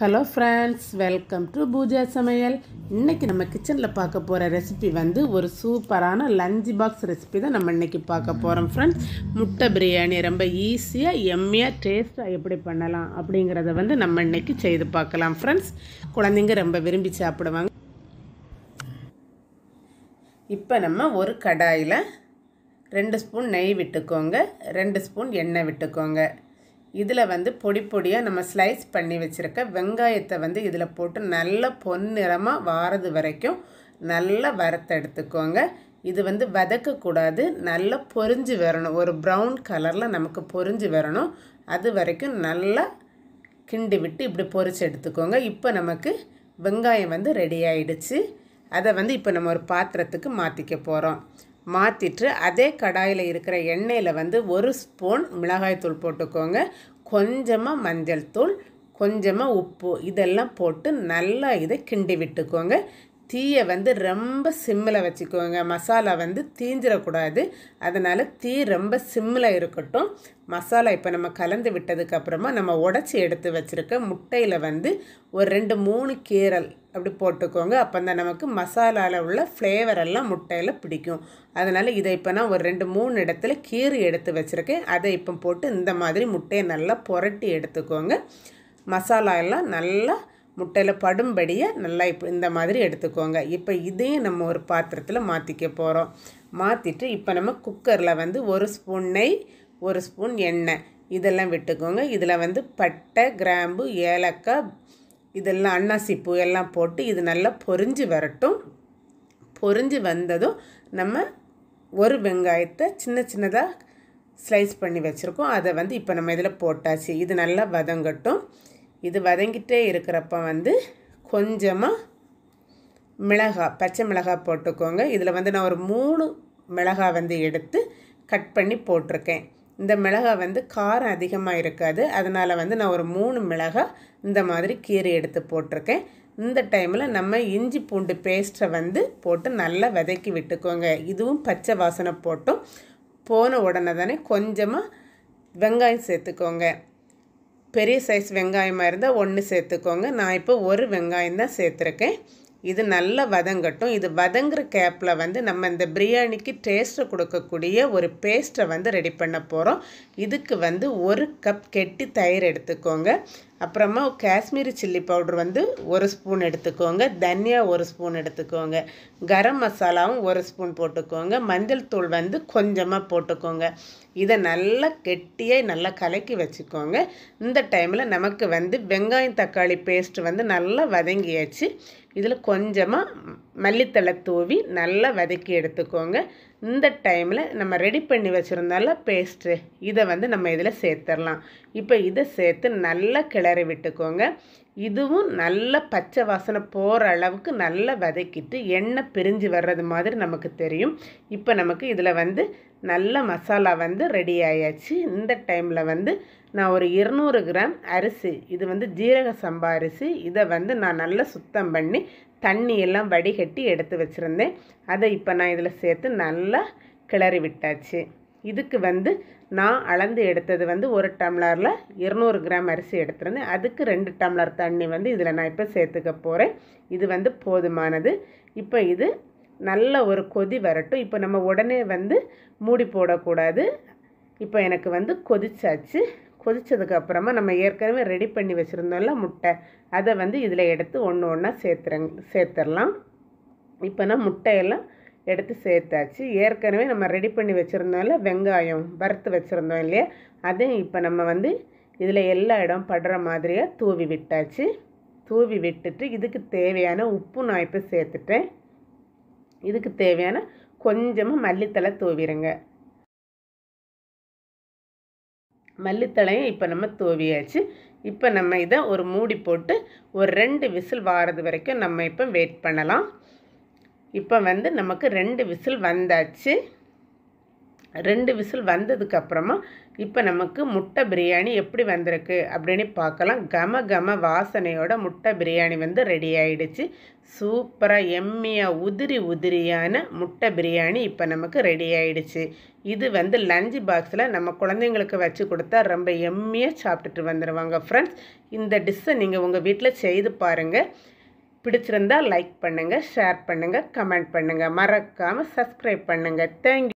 Hello friends welcome to Pooja சமையல் இன்றைக்கி நம்ம கிச்சனில் பார்க்க போகிற ரெசிபி வந்து ஒரு சூப்பரான லஞ்ச் பாக்ஸ் ரெசிபி தான் நம்ம இன்றைக்கி பார்க்க போகிறோம் ஃப்ரெண்ட்ஸ் முட்டை பிரியாணி ரொம்ப ஈஸியாக எம்மியாக டேஸ்ட்டாக எப்படி பண்ணலாம் அப்படிங்கிறத வந்து நம்ம இன்றைக்கி செய்து பார்க்கலாம் ஃப்ரெண்ட்ஸ் குழந்தைங்க ரொம்ப விரும்பி சாப்பிடுவாங்க. இப்போ நம்ம ஒரு கடாயில் ரெண்டு ஸ்பூன் நெய் விட்டுக்கோங்க ரெண்டு ஸ்பூன் எண்ணெய் விட்டுக்கோங்க. இதில் வந்து பொடி பொடியாக நம்ம ஸ்லைஸ் பண்ணி வச்சுருக்க வெங்காயத்தை வந்து இதில் போட்டு நல்லா பொன்னிறமாக வாரது வரைக்கும் நல்லா வறுத்தெடுத்துக்கோங்க இது வந்து வதக்கக்கூடாது நல்லா பொரிஞ்சு வரணும். ஒரு ப்ரௌன் கலரில் நமக்கு பொரிஞ்சு வரணும். அது வரைக்கும் நல்லா கிண்டி விட்டு இப்படி பொரிச்சு எடுத்துக்கோங்க. இப்போ நமக்கு வெங்காயம் வந்து ரெடி ஆயிடுச்சு. அதை வந்து இப்போ நம்ம ஒரு பாத்திரத்துக்கு மாற்றிக்க போகிறோம். மாற்றிட்டு அதே கடாயில் இருக்கிற எண்ணெயில் வந்து ஒரு ஸ்பூன் மிளகாய்த்தூள் போட்டுக்கோங்க. கொஞ்சமாக மஞ்சள் தூள் கொஞ்சமாக உப்பு இதெல்லாம் போட்டு நல்லா இதை கிண்டி விட்டுக்கோங்க. தீயை வந்து ரொம்ப சிம்மில் வச்சுக்கோங்க. மசாலா வந்து தீஞ்சிடக்கூடாது. அதனால் தீ ரொம்ப சிம்மில் இருக்கட்டும். மசாலா இப்போ நம்ம கலந்து விட்டதுக்கப்புறமா நம்ம உடச்சி எடுத்து வச்சுருக்க முட்டையில் வந்து ஒரு ரெண்டு மூணு கீரல் அப்படி போட்டுக்கோங்க. அப்போ தான் நமக்கு மசாலாவில் உள்ள ஃப்ளேவர் எல்லாம் முட்டையில் பிடிக்கும். அதனால் இதை இப்போ நான் ஒரு ரெண்டு மூணு இடத்துல கீரி எடுத்து வச்சுருக்கேன். அதை இப்போ போட்டு இந்த மாதிரி முட்டையை நல்லா புரட்டி எடுத்துக்கோங்க. மசாலா எல்லாம் நல்லா முட்டையில் படும்படியாக நல்லா இப்போ இந்த மாதிரி எடுத்துக்கோங்க. இப்போ இதையும் நம்ம ஒரு பாத்திரத்தில் மாற்றிக்க போகிறோம் மாற்றிட்டு இப்போ நம்ம குக்கரில் வந்து ஒரு ஸ்பூன் நெய் ஒரு ஸ்பூன் எண்ணெய். இதெல்லாம் விட்டுக்கோங்க. இதில் வந்து பட்டை கிராம்பு ஏலக்காய் இதெல்லாம் அன்னாசிப்பூ எல்லாம் போட்டு இது நல்லா பொரிஞ்சு வரட்டும். பொரிஞ்சு வந்ததும் நம்ம ஒரு வெங்காயத்தை சின்ன சின்னதாக ஸ்லைஸ் பண்ணி வச்சுருக்கோம். அதை வந்து இப்போ நம்ம இதில் போட்டாச்சு. இது நல்லா வதங்கட்டும். இது வதங்கிட்டே இருக்கிறப்ப வந்து கொஞ்சமாக மிளகாய் பச்சை மிளகாய் போட்டுக்கோங்க. இதில் வந்து நான் ஒரு மூணு மிளகாய் வந்து எடுத்து கட் பண்ணி போட்டிருக்கேன். இந்த மிளகாய் வந்து காரம் அதிகமாக இருக்காது. அதனால் வந்து நான் ஒரு மூணு மிளகாய் இந்த மாதிரி கீரை எடுத்து போட்டிருக்கேன். இந்த டைமில் நம்ம இஞ்சி பூண்டு பேஸ்ட்டை வந்து போட்டு நல்லா வதக்கி விட்டுக்கோங்க. இதுவும் பச்சை வாசனை போட்டும். போன உடனே தானே கொஞ்சமாக வெங்காயம் சேர்த்துக்கோங்க. பெரிய சைஸ் வெங்காயமாக இருந்தால் ஒன்று சேர்த்துக்கோங்க. நான் இப்போ ஒரு வெங்காயம் தான் சேர்த்துருக்கேன். இது நல்லா வதங்கட்டும். இது வதங்குற கேப்பில் வந்து நம்ம இந்த பிரியாணிக்கு டேஸ்ட்டை கொடுக்கக்கூடிய ஒரு பேஸ்ட்டை வந்து ரெடி பண்ண போகிறோம் இதுக்கு வந்து ஒரு கப் கெட்டி தயிர் எடுத்துக்கோங்க. அப்புறமா காஷ்மீரி சில்லி பவுடர் வந்து ஒரு ஸ்பூன் எடுத்துக்கோங்க. தனியா ஒரு ஸ்பூன் எடுத்துக்கோங்க. கரம் மசாலாவும் ஒரு ஸ்பூன் போட்டுக்கோங்க. மஞ்சள் தூள் வந்து கொஞ்சமாக போட்டுக்கோங்க. இதை நல்லா கெட்டியாக நல்லா கலக்கி வச்சுக்கோங்க. இந்த டைமில் நமக்கு வந்து வெங்காயம் தக்காளி பேஸ்ட் வந்து நல்லா வதங்கியாச்சு. இதில் கொஞ்சமாக மல்லித்தலை தூவி நல்லா வதக்கி எடுத்துக்கோங்க. இந்த டைமில் நம்ம ரெடி பண்ணி வச்சுருந்தால பேஸ்ட்டு இதை வந்து நம்ம இதில் சேர்த்துடலாம். இப்போ இதை சேர்த்து நல்லா கிளறி விட்டுக்கோங்க. இதுவும் நல்ல பச்சை வாசனை போகிற அளவுக்கு நல்லா வதக்கிட்டு எண்ணெய் பிரிஞ்சு வர்றது மாதிரி நமக்கு தெரியும். இப்போ நமக்கு இதில் வந்து நல்ல மசாலா வந்து ரெடி ஆயாச்சு. இந்த டைமில் வந்து நான் ஒரு இருநூறு கிராம் அரிசி இது வந்து ஜீரக சம்பா அரிசி இதை வந்து நான் நல்லா சுத்தம் பண்ணி தண்ணி எல்லாம் வடிகட்டி எடுத்து வச்சுருந்தேன். அதை இப்போ நான் இதில் சேர்த்து நல்லா கிளறி விட்டாச்சு. இதுக்கு வந்து நான் அளந்து எடுத்தது வந்து ஒரு டம்ளரில் இருநூறு கிராம் அரிசி எடுத்துருந்தேன். அதுக்கு ரெண்டு டம்ளர் தண்ணி வந்து இதில் நான் இப்போ சேர்த்துக்க போகிறேன் இது வந்து போதுமானது. இப்போ இது நல்ல ஒரு கொதி வரட்டும். இப்போ நம்ம உடனே வந்து மூடி போடக்கூடாது. இப்போ எனக்கு வந்து கொதிச்சாச்சு. கொதித்ததுக்கப்புறமா நம்ம ஏற்கனவே ரெடி பண்ணி வச்சுருந்தோம்ல முட்டை அதை வந்து இதில் எடுத்து ஒன்று ஒன்றா சேர்த்துறங்க சேர்த்துடலாம் இப்போ நான் முட்டையெல்லாம் எடுத்து சேர்த்தாச்சு. ஏற்கனவே நம்ம ரெடி பண்ணி வச்சுருந்தோம்ல வெங்காயம் வறுத்து வச்சுருந்தோம் இல்லையா? அதையும் இப்போ நம்ம வந்து இதில் எல்லா இடம் படுற மாதிரியாக தூவி விட்டாச்சு. தூவி விட்டுட்டு இதுக்கு தேவையான உப்பு நான் இப்போ சேர்த்துட்டேன். இதுக்கு தேவையான கொஞ்சமாக மல்லித்தலை தூவிடுங்க. மல்லித்தலையும் இப்போ நம்ம தூவியாச்சு. இப்போ நம்ம இதை ஒரு மூடி போட்டு ஒரு ரெண்டு விசில் வாரது வரைக்கும் நம்ம இப்போ வெயிட் பண்ணலாம். இப்போ வந்து நமக்கு ரெண்டு விசில் வந்தாச்சு. ரெண்டு விசில் வந்ததுக்கப்புறமா இப்போ நமக்கு முட்டை பிரியாணி எப்படி வந்திருக்கு அப்படின்னு பார்க்கலாம். கம கம வாசனையோட முட்டை பிரியாணி வந்து ரெடி ஆயிடுச்சு. சூப்பராக எம்மியாக உதிரி உதிரியான முட்டை பிரியாணி இப்போ நமக்கு ரெடி ஆயிடுச்சு. இது வந்து லஞ்ச் பாக்ஸில் நம்ம குழந்தைங்களுக்கு வச்சு கொடுத்தா ரொம்ப எம்மியாக சாப்பிட்டுட்டு வந்துடுவாங்க ஃப்ரெண்ட்ஸ் இந்த டிஷ்ஷை நீங்கள் உங்கள் வீட்டில் செய்து பாருங்கள் பிடிச்சிருந்தா லைக் பண்ணுங்கள் ஷேர் பண்ணுங்கள் கமெண்ட் பண்ணுங்கள் மறக்காமல் சப்ஸ்கிரைப் பண்ணுங்கள் தேங்க்யூ